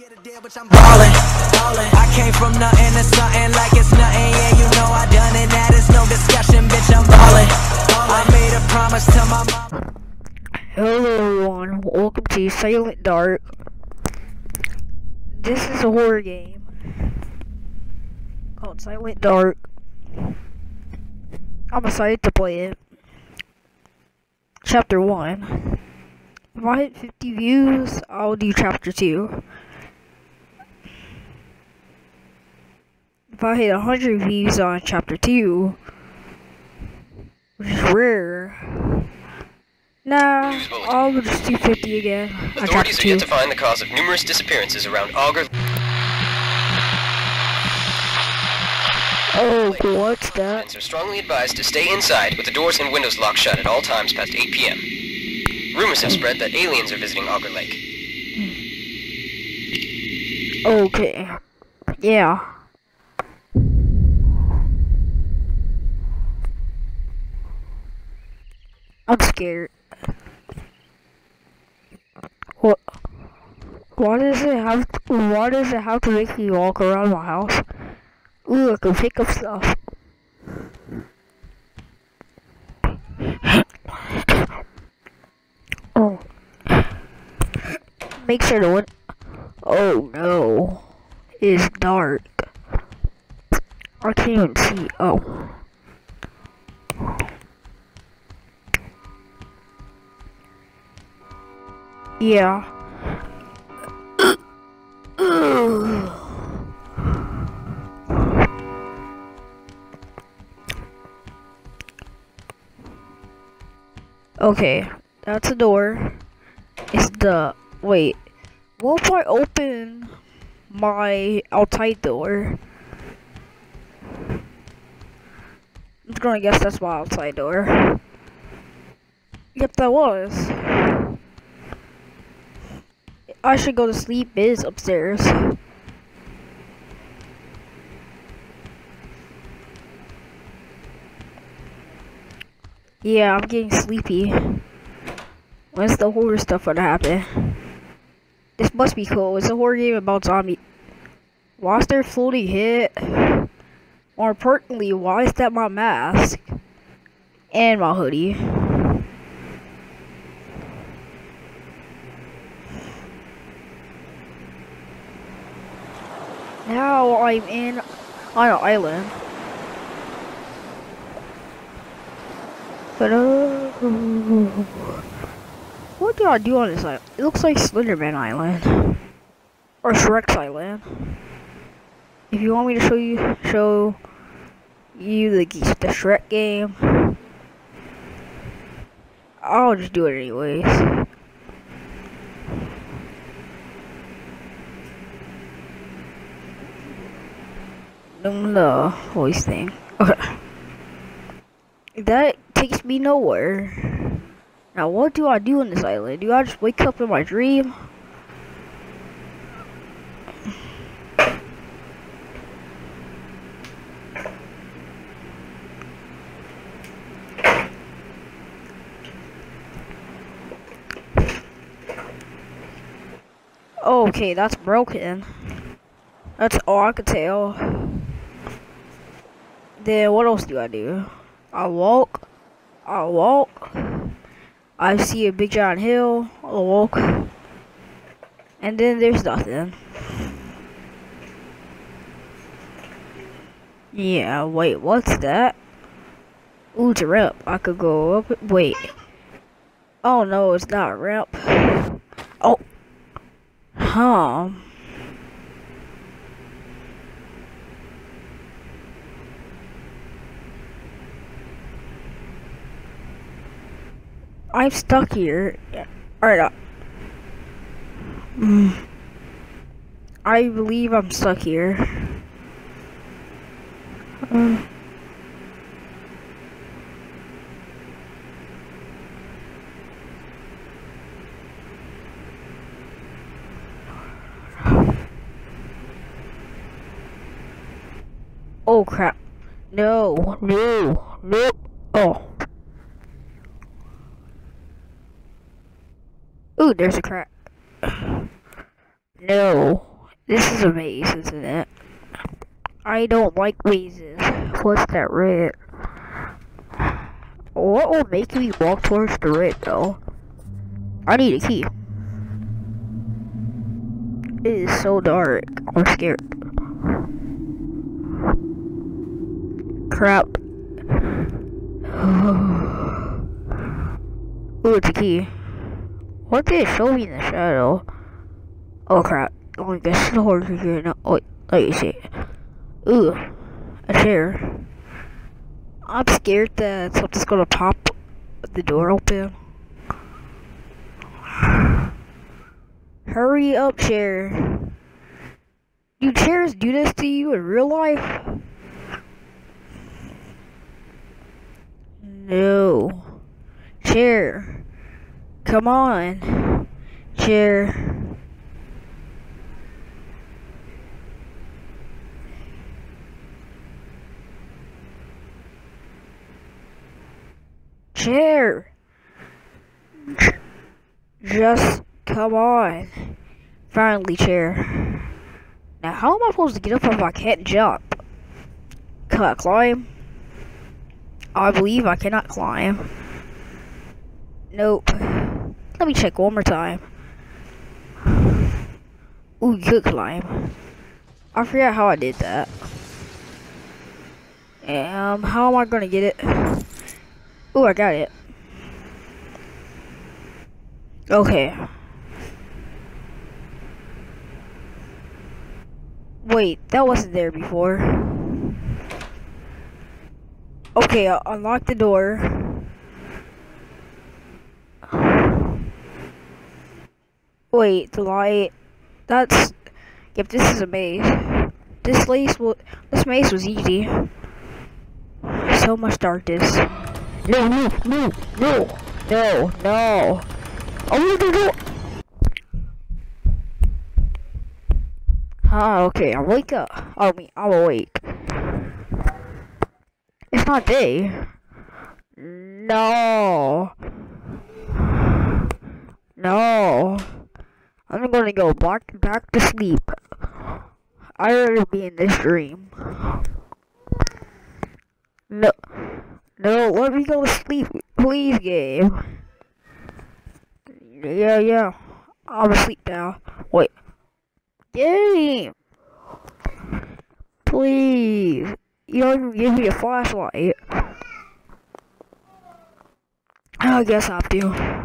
Get a deal, bitch, I'm ballin', ballin'. I came from nothing to something like it's nothing. Yeah, you know I done it. That is no discussion, bitch. I'm ballin'. I made a promise to my mom. Hello everyone, welcome to Silent Dark. This is a horror game called Silent Dark. I'm excited to play it. Chapter 1. If I hit 50 views, I'll do chapter 2. If I hit 100 views on chapter 2, which is rare, Nah, I'll just do 50 again. Authorities are yet to find the cause of numerous disappearances around Augur. Oh, what's that? Residents are strongly advised to stay inside with the doors and windows locked shut at all times past 8 p.m. Rumors have spread that aliens are visiting Augur Lake. Okay. Yeah. I'm scared. What? Why does it have? Why does it have to make me walk around my house? Ooh, I can pick up stuff. Oh. Make sure the one. Oh no. It's dark. I can't even see. Oh. Yeah. Okay, that's a door. It's the wait. What if I open my outside door? I'm gonna guess that's my outside door. Yep, that was. I should go to sleep. Is upstairs. Yeah, I'm getting sleepy. When's the horror stuff gonna happen? This must be cool. It's a horror game about zombie. Why is there floating hit? More importantly, why is that my mask? And my hoodie. Now I'm in on an island. Uh, what do I do on this island? It looks like Slenderman Island or Shrek's Island. If you want me to show you show you the the Shrek game, I'll just do it anyways. The voice thing. Okay. That takes me nowhere. Now, what do I do on this island? Do I just wake up in my dream? Okay, that's broken. That's all I could tell. Then what else do I do? I walk. I walk. I see a big giant hill. I walk. And then there's nothing. Yeah, wait, what's that? Ooh, it's a ramp. I could go up. Wait. Oh no, it's not a ramp. Oh. Huh. I'm stuck here. Alright. Uh, mm. I believe I'm stuck here. Um. Oh crap. No, no, no. Oh. Ooh, there's a crack. No. This is a maze, isn't it? I don't like mazes. What's that red? What will make me walk towards the red though? I need a key. It is so dark. I'm scared. Crap. Ooh, it's a key. What did it show me in the shadow? Oh crap. Oh my gosh, the horse is here now. Wait, let me see. Ooh, a chair. I'm scared that something's gonna pop the door open. Hurry up, chair. Do chairs do this to you in real life? No. Chair. Come on. Chair. Chair. Just come on. Finally, chair. Now, how am I supposed to get up if I can't jump? Can I climb? I believe I cannot climb. Nope. Let me check one more time. Ooh, you could climb. I forgot how I did that. Um, how am I gonna get it? Ooh, I got it. Okay. Wait, that wasn't there before. Okay, I'll unlock the door. Wait, the light. That's. Yep, this is a maze. This maze will. This maze was easy. So much darkness. No, no, no, no, no, no. Oh, no, no. Ah, okay, I'll wake up. I mean, I'm awake. It's not day. No. No. I'm gonna go back back to sleep. I'd rather be in this dream. No. No, let me go to sleep. Please, game. Yeah, yeah. I'm asleep now. Wait. Game! Please. You don't even give me a flashlight. I guess I have to.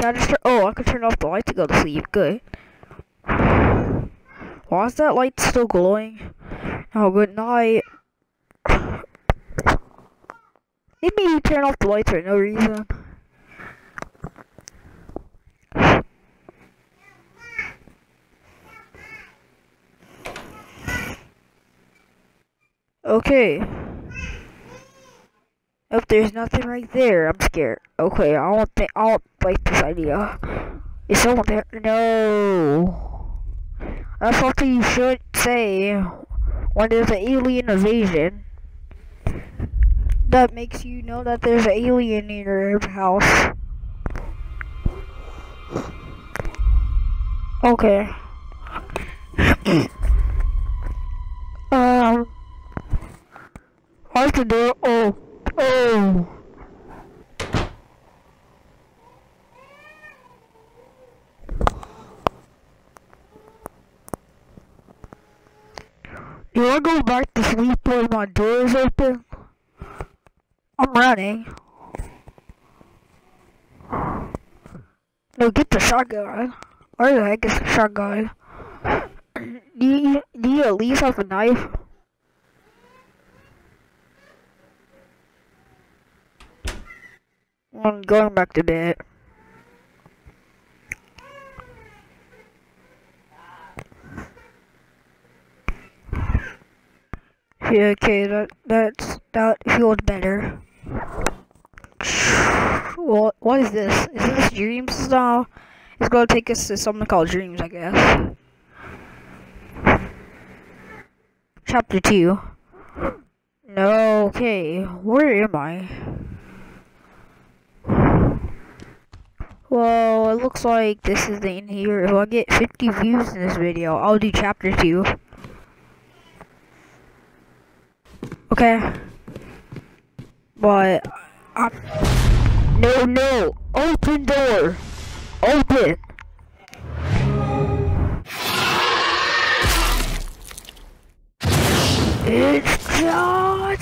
Can I just oh, I can turn off the light to go to sleep. Good. Why is that light still glowing? Oh, good night. It me turn off the lights for no reason. Okay. If there's nothing right there, I'm scared. Okay, I don't think I don't like this idea. Is someone there? No. That's something you should say when there's an alien invasion. That makes you know that there's an alien in your house. Okay. um. What's the door? Oh. Oh. Do I go back to sleep when my door is open? I'm running. No, get the shotgun. Where the heck is the shotgun? Do you, do you at least have a knife? I'm going back to bed. Yeah, okay, that that's that feels better. What what is this? Is this dreams now? It's gonna take us to something called dreams, I guess. Chapter two. No, okay. Where am I? Well, it looks like this is the end here. If I get 50 views in this video, I'll do chapter 2. Okay. But, I'm... No, no! Open door! Open! It's Josh!